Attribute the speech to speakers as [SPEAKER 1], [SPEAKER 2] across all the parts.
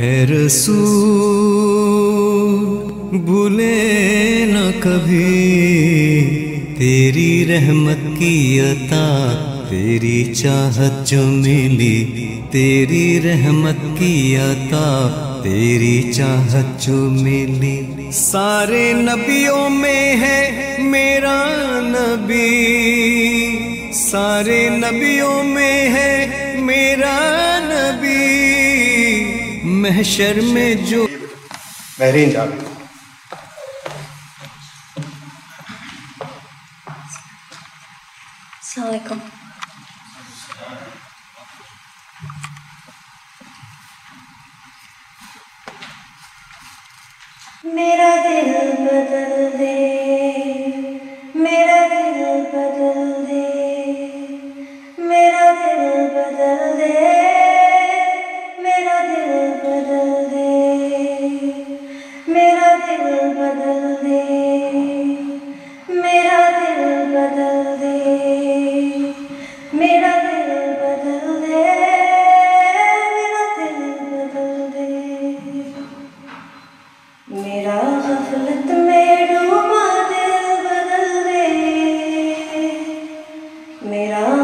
[SPEAKER 1] اے رسول، بھولے نہ کبھی۔ تیری رحمت کی عطا، تیری چاہت جو ملی۔ تیری رحمت کی عطا، تیری چاہت جو ملی۔ سارے نبیوں میں ہے میرا نبی۔ سارے نبیوں میں ہے میرا محشر میں جو
[SPEAKER 2] مہرین جاوید
[SPEAKER 3] السلام علیکم۔ میرا دل بدل دے۔ 没了。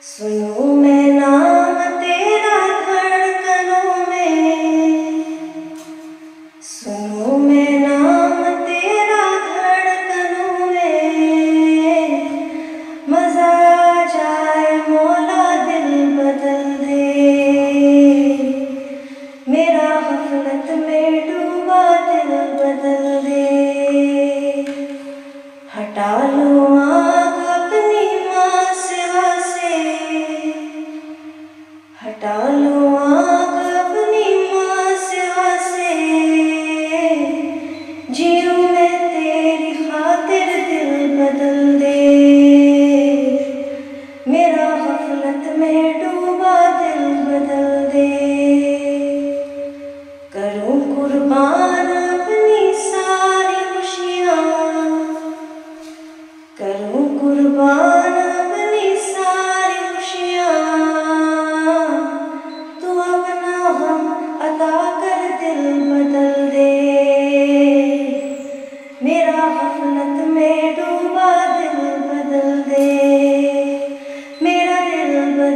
[SPEAKER 3] Soy un একটা লোয়া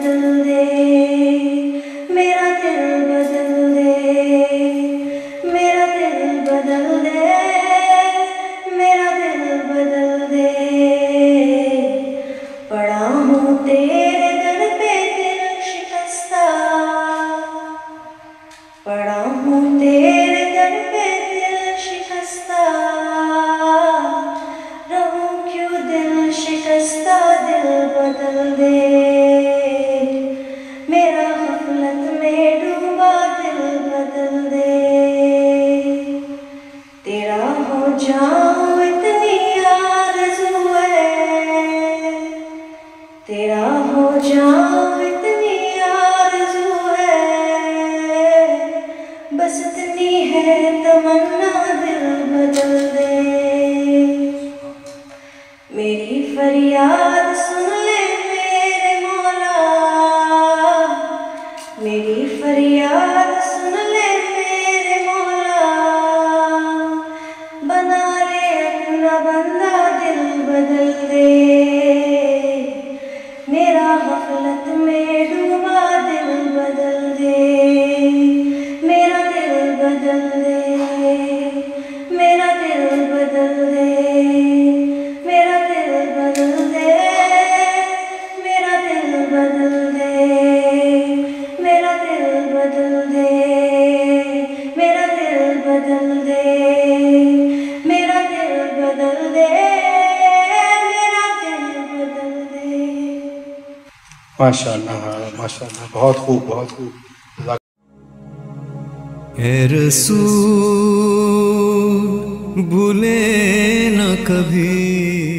[SPEAKER 3] dun dun تیرا ہو جاؤں
[SPEAKER 2] ماشاء اللہ ماشاء اللہ بہت خوب بہت خوب۔
[SPEAKER 1] اے رسول بھولے نہ کبھی۔